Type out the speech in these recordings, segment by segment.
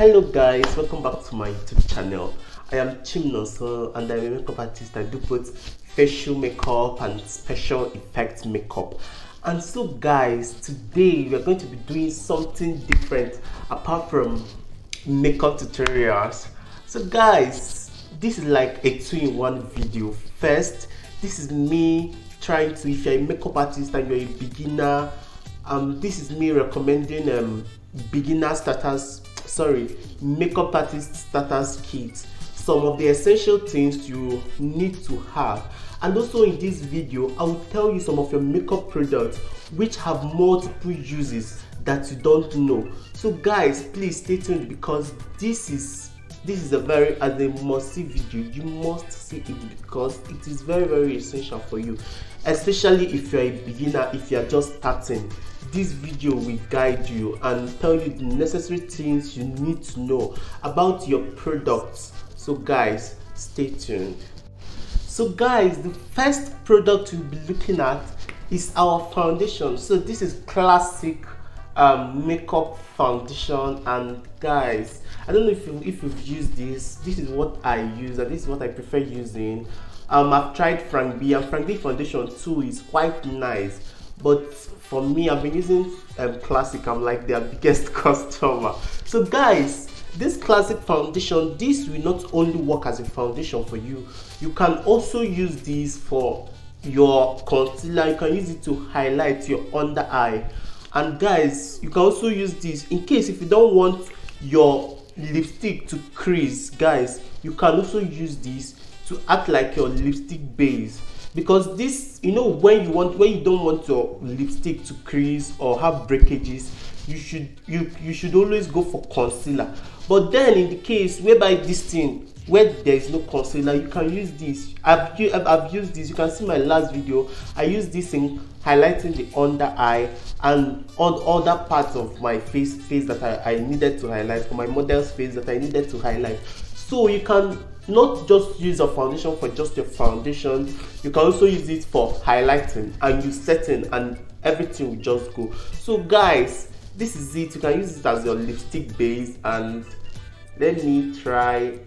hello guys welcome back to my youtube channel. I am chimnonso and i'm a makeup artist i do both facial makeup and special effects makeup. And so guys today we are going to be doing something different apart from makeup tutorials. So guys this is like a two-in-one video. First this is me trying to if you're a makeup artist and you're a beginner um this is me recommending um beginner starters sorry makeup artist starters kit. Some of the essential things you need to have. And also in this video i will tell you some of your makeup products which have multiple uses that you don't know. So guys please stay tuned because this is this is a very as a must see video you must see it because it is very very essential for you. Especially if you're a beginner if you're just starting. This video will guide you and tell you the necessary things you need to know about your products. So guys stay tuned. So guys the first product we'll be looking at is our foundation. So this is classic um, makeup foundation and guys i don't know if you if you've used this this is what i use and this is what i prefer using. Um, i've tried frank b and frank b foundation too is quite nice but for me i've been using um, classic. I'm like their biggest customer. So guys this classic foundation this will not only work as a foundation for you you can also use this for your concealer. You can use it to highlight your under eye and guys you can also use this. In case if you don't want your lipstick to crease guys you can also use this to act like your lipstick base. Because this you know when you want when you don't want your lipstick to crease or have breakages you should you you should always go for concealer. But then in the case whereby this thing where there is no concealer you can use this. I've i've, used this. You can see my last video. I use this in highlighting the under eye and all other parts of my face face that I, I needed to highlight for my model's face that i needed to highlight. So you can not just use a foundation for just your foundation. You can also use it for highlighting and you setting and everything will just go. So guys this is it. You can use it as your lipstick base and let me try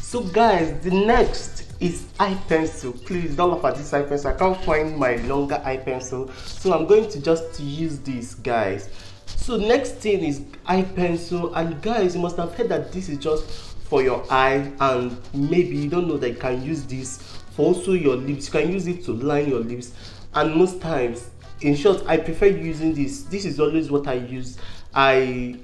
so guys the next is eye pencil. Please don't laugh at this eye pencil. I can't find my longer eye pencil. So i'm going to just use this guys. So next thing is eye pencil. And guys you must have heard that this is just for your eye. And maybe you don't know that you can use this for also your lips. You can use it to line your lips. And most times in short i prefer using this. This is always what i use i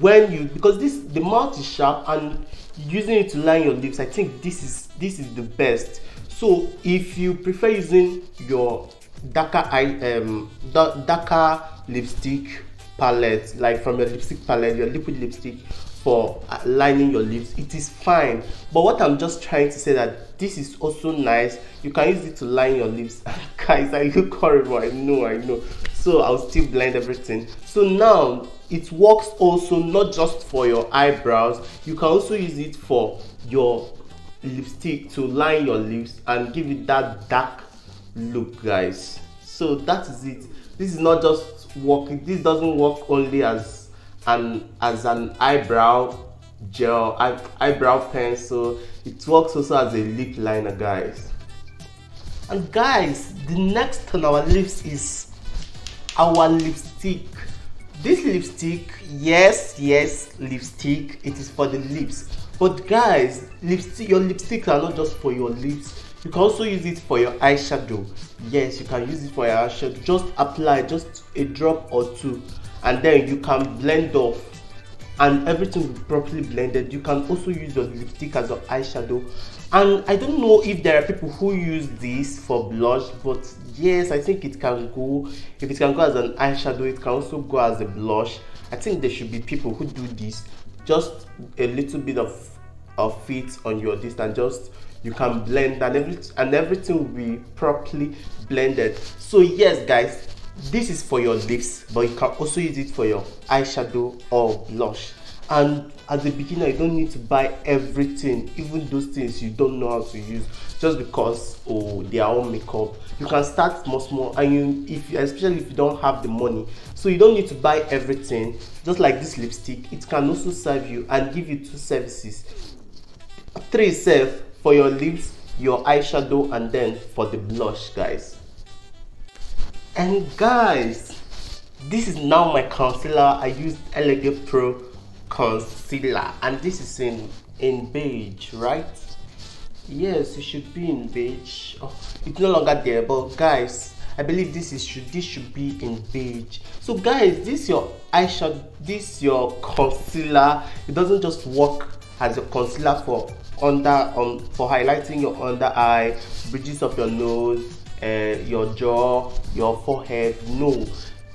when you because this the mouth is sharp and using it to line your lips i think this is this is the best. So if you prefer using your darker eye um darker lipstick palette like from your lipstick palette your liquid lipstick for uh, lining your lips it is fine. But what i'm just trying to say that this is also nice. You can use it to line your lips. Guys i look horrible. I know i know. So i'll still blend everything. So now it works also not just for your eyebrows. You can also use it for your lipstick to line your lips and give it that dark look guys. So that is it. This is not just working. This doesn't work only as an as an eyebrow gel eye, eyebrow pencil. It works also as a lip liner guys. And guys the next on our lips is our lipstick this lipstick yes yes lipstick it is for the lips. But guys lipstick your lipstick are not just for your lips. You can also use it for your eyeshadow. Yes you can use it for your eyeshadow. Just apply just a drop or two and then you can blend off and everything will properly blended. You can also use your lipstick as your eyeshadow. And i don't know if there are people who use this for blush but yes i think it can go. If it can go as an eyeshadow it can also go as a blush. I think there should be people who do this. Just a little bit of of it on your disc and just you can blend and every and everything will be properly blended. So yes guys this is for your lips but you can also use it for your eyeshadow or blush. And as a beginner you don't need to buy everything even those things you don't know how to use just because oh they are all makeup. You can start small small and you if especially if you don't have the money. So you don't need to buy everything just like this lipstick. It can also serve you and give you two services. Three self for your lips your eyeshadow and then for the blush guys and guys this is now my concealer. I use elegant pro concealer. And this is in in beige right? Yes it should be in beige. Oh, it's no longer there but guys i believe this is should this should be in beige. So guys this your eyeshadow this your concealer. It doesn't just work as a concealer for under um for highlighting your under eye bridges of your nose uh, your jaw your forehead no.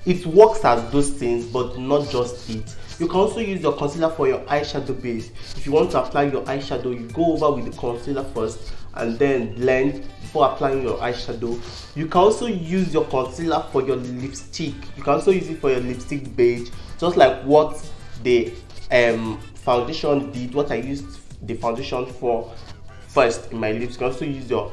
It works as those things but not just it. You can also use your concealer for your eyeshadow base. If you want to apply your eyeshadow you go over with the concealer first and then blend before applying your eyeshadow. You can also use your concealer for your lipstick. You can also use it for your lipstick beige just like what the um, foundation did what i used the foundation for first in my lips. You can also use your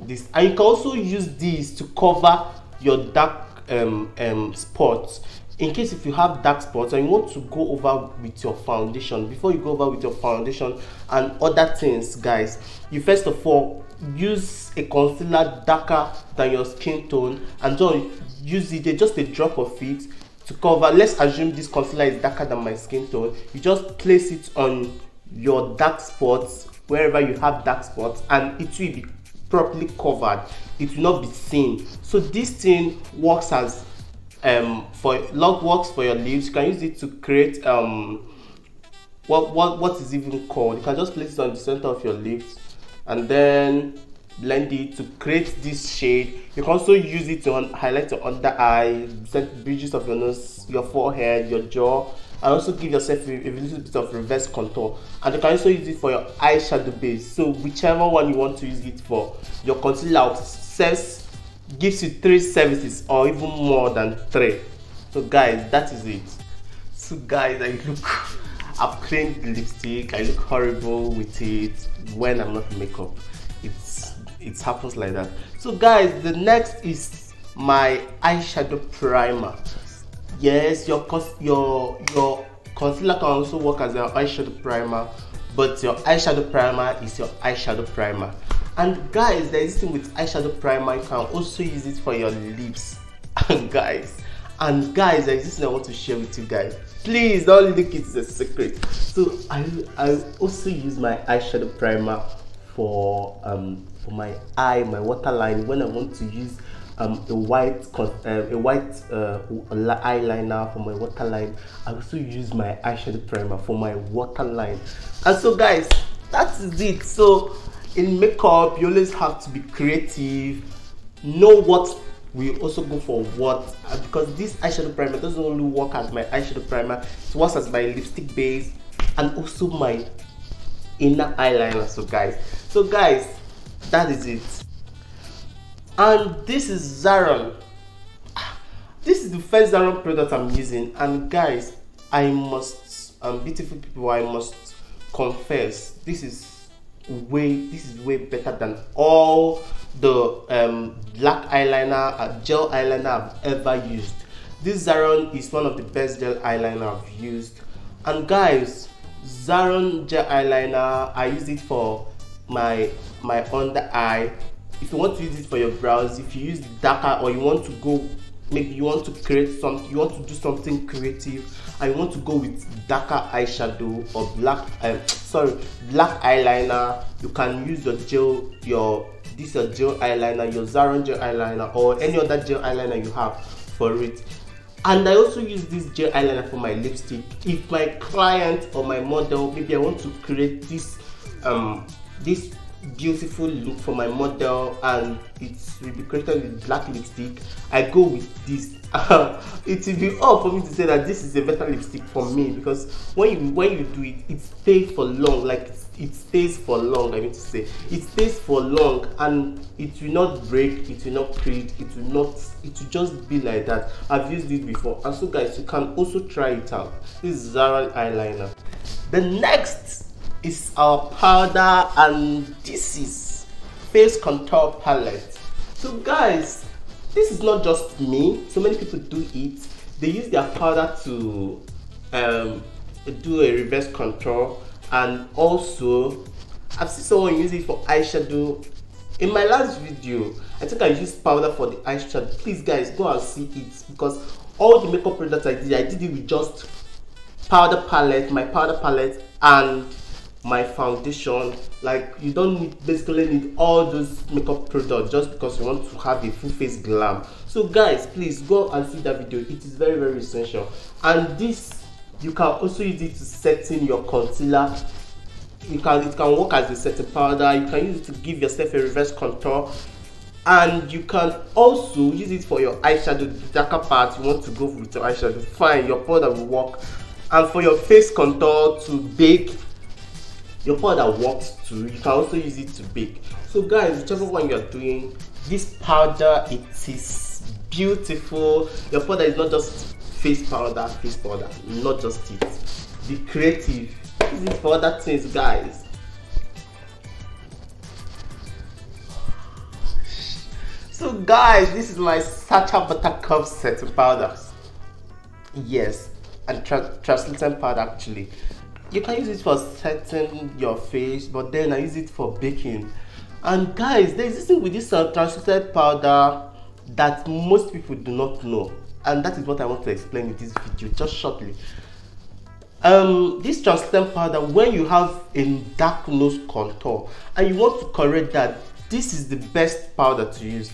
this. And you can also use this to cover your dark um, um, spots. In case if you have dark spots and you want to go over with your foundation before you go over with your foundation and other things guys you first of all use a concealer darker than your skin tone and then use it just a drop of it to cover. Let's assume this concealer is darker than my skin tone. You just place it on your dark spots wherever you have dark spots and it will be properly covered it will not be seen. So this thing works as um for log works for your lips you can use it to create um what what what is even called. You can just place it on the center of your lips and then blend it to create this shade. You can also use it to highlight your under eye bridges of your nose your forehead your jaw and also give yourself a, a, little bit of reverse contour and you can also use it for your eyeshadow base. So whichever one you want to use it for your concealer says gives you three services or even more than three. So guys that is it. So guys i look i've cleaned the lipstick. I look horrible with it when i'm not makeup. It's it happens like that. So guys the next is my eyeshadow primer yes your your your concealer can also work as your eyeshadow primer but your eyeshadow primer is your eyeshadow primer. And guys there is this thing with eyeshadow primer you can also use it for your lips. And guys and guys there is this thing i want to share with you guys. Please don't look it as a secret. So i i also use my eyeshadow primer for um for my eye my waterline when i want to use um, a white uh, a white uh, eyeliner for my waterline. I also use my eyeshadow primer for my waterline. And so guys, that is it. So in makeup, you always have to be creative. Know what we also go for what uh, because this eyeshadow primer doesn't only work as my eyeshadow primer, it works as my lipstick base and also my inner eyeliner. So guys, so guys, that is it and this is Zaron. This is the first Zaron product I'm using. And guys I must um, beautiful people I must confess this is way this is way better than all the um, black eyeliner uh, gel eyeliner I've ever used. This Zaron is one of the best gel eyeliner I've used. And guys Zaron gel eyeliner I use it for my my under eye if you want to use it for your brows if you use darker or you want to go maybe you want to create something you want to do something creative and you want to go with darker eyeshadow or black um, sorry black eyeliner you can use your gel your this your gel eyeliner your Zaron gel eyeliner or any other gel eyeliner you have for it. And I also use this gel eyeliner for my lipstick. If my client or my model maybe I want to create this um this beautiful look for my model and it will be created with black lipstick. I go with this. It will be all for me to say that this is a better lipstick for me because when you when you do it it stays for long like it stays for long i mean to say. It stays for long and it will not break it will not crease it will not it will just be like that. I've used it before. And so guys you can also try it out. This is zara eyeliner. The next is our powder and this is face contour palette. So guys this is not just me. So many people do it. They use their powder to um, do a reverse contour and also I've seen someone use it for eyeshadow. In my last video I think I used powder for the eyeshadow. Please guys go and see it. Because all the makeup products I did I did it with just powder palette my powder palette and my foundation. Like you don't need basically need all those makeup products just because you want to have a full face glam. So guys please go and see that video. It is very very essential. And this you can also use it to set in your concealer. You can it can work as a setting powder. You can use it to give yourself a reverse contour. And you can also use it for your eyeshadow the darker part you want to go with your eyeshadow. Fine your powder will work. And for your face contour to bake your powder works too you can also use it to bake. So guys whichever one you're doing this powder it is beautiful. Your powder is not just face powder face powder not just it. Be creative. Use it for other things guys. So guys this is my Sacha Buttercup setting powder yes and tra translucent powder actually you can use it for setting your face but then i use it for baking. And guys there's this thing with this uh, translucent powder that most people do not know. And that is what i want to explain in this video just shortly. Um this translucent powder when you have a dark nose contour and you want to correct that this is the best powder to use.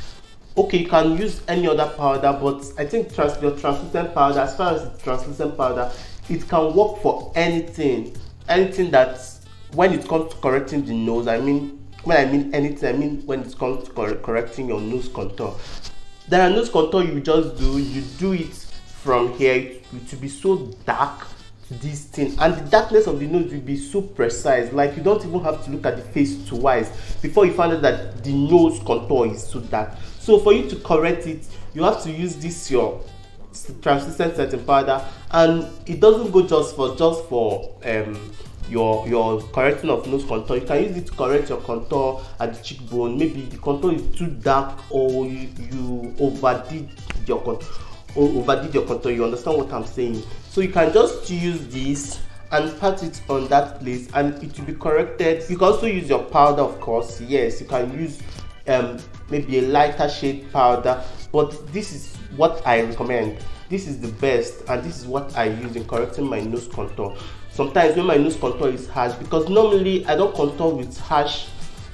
Okay you can use any other powder but i think trans your translucent powder as far as translucent powder it can work for anything. Anything that when it comes to correcting the nose i mean when i mean anything i mean when it comes to cor correcting your nose contour. There are nose contour you just do you do it from here it will be so dark this thing and the darkness of the nose will be so precise like you don't even have to look at the face twice before you find out that the nose contour is so dark. So for you to correct it you have to use this your translucent setting powder and it doesn't go just for just for um your your correcting of nose contour. You can use it to correct your contour at the cheekbone. Maybe the contour is too dark or you you overdid your contour overdid your contour. You understand what i'm saying? So you can just use this and pat it on that place and it will be corrected. You can also use your powder of course. Yes you can use um maybe a lighter shade powder. But this is what i recommend this is the best and this is what i use in correcting my nose contour. Sometimes when my nose contour is harsh because normally i don't contour with harsh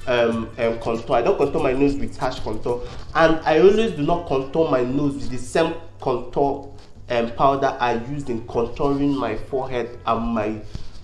um, um, contour. I don't contour my nose with harsh contour. And i always do not contour my nose with the same contour um, powder i used in contouring my forehead and my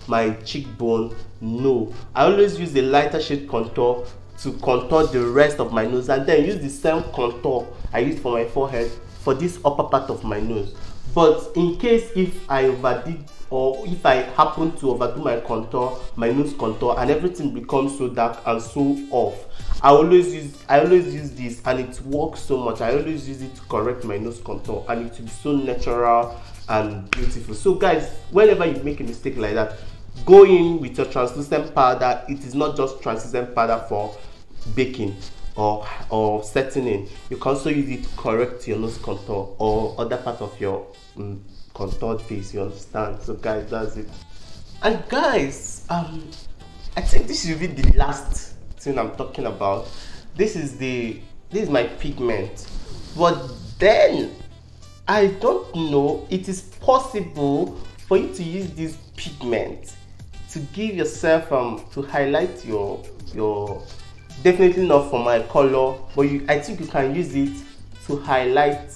my cheekbone. No. I always use a lighter shade contour to contour the rest of my nose and then use the same contour i use for my forehead for this upper part of my nose. But in case if i overdid or if i happen to overdo my contour my nose contour and everything becomes so dark and so off i always use i always use this and it works so much. I always use it to correct my nose contour and it will be so natural and beautiful. So guys whenever you make a mistake like that go in with your translucent powder. It is not just translucent powder for baking or or setting in. You can also use it to correct your nose contour or other part of your um, contoured face you understand? So guys that's it. And guys um i think this will be the last thing i'm talking about. This is the this is my pigment. But then i don't know it is possible for you to use this pigment to give yourself um to highlight your your definitely not for my color but you i think you can use it to highlight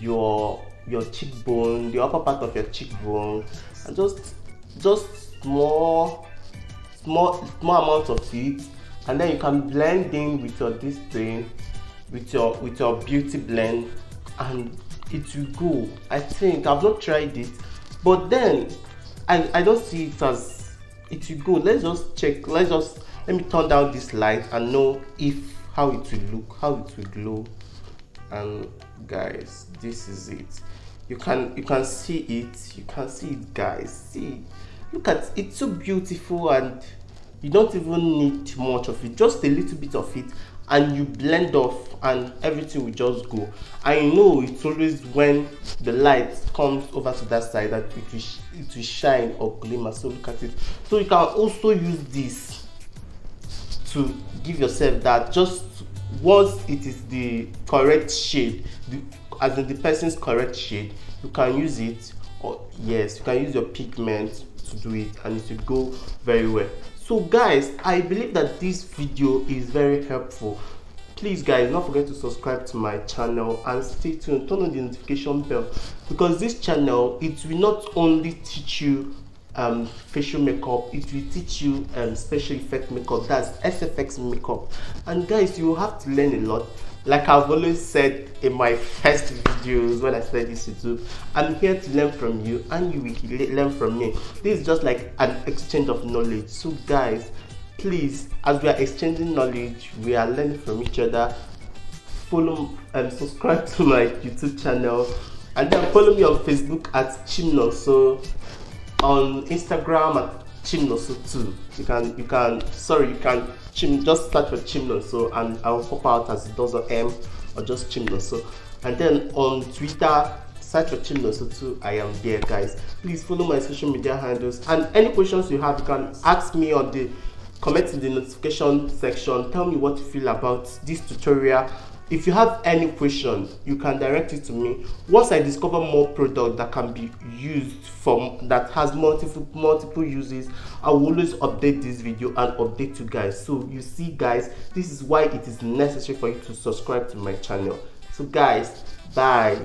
your your cheekbone the upper part of your cheekbone and just just small small small amount of it and then you can blend in with your this thing with your with your beauty blend and it will go i think i've not tried it but then i i don't see it as it will go let's just check let's just let me turn down this light and know if how it will look how it will glow. And guys this is it. You can you can see it. You can see it guys. See look at it. it's so beautiful and you don't even need much of it just a little bit of it. And you blend off and everything will just go. I know it's always when the light comes over to that side that it will, it will shine or glimmer. So look at it. So you can also use this to give yourself that just once it is the correct shade the as in the person's correct shade you can use it or yes you can use your pigment to do it and it will go very well. So guys i believe that this video is very helpful. Please guys don't forget to subscribe to my channel and stay tuned. Turn on the notification bell because this channel it will not only teach you um, facial makeup it will teach you um, special effect makeup that's sfx makeup and guys you have to learn a lot like I've always said in my first videos when I started this YouTube, I'm here to learn from you and you will learn from me. This is just like an exchange of knowledge. So guys, please, as we are exchanging knowledge, we are learning from each other. Follow and subscribe to my YouTube channel and then follow me on Facebook at Chimno. So on Instagram at Chimnonso too. You can you can sorry you can chim just search for Chimnonso and I'll pop out as on M or just Chimnonso. And then on Twitter search for Chimnonso too. I am there guys. Please follow my social media handles and any questions you have you can ask me on the comment in the notification section. Tell me what you feel about this tutorial if you have any question you can direct it to me. Once i discover more product that can be used from that has multiple multiple uses i will always update this video and update you guys. So you see guys this is why it is necessary for you to subscribe to my channel. So guys bye